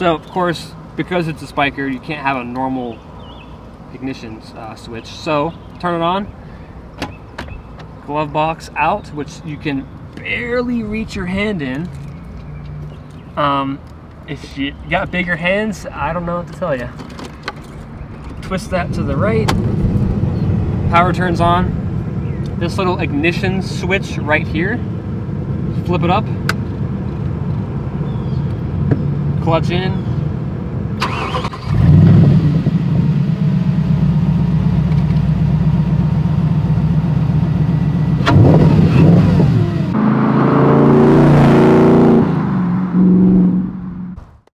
So of course, because it's a Spyker, you can't have a normal ignition uh, switch. So turn it on, glove box out, which you can barely reach your hand in. Um, if you got bigger hands, I don't know what to tell you. Twist that to the right, power turns on. This little ignition switch right here, flip it up, clutch in,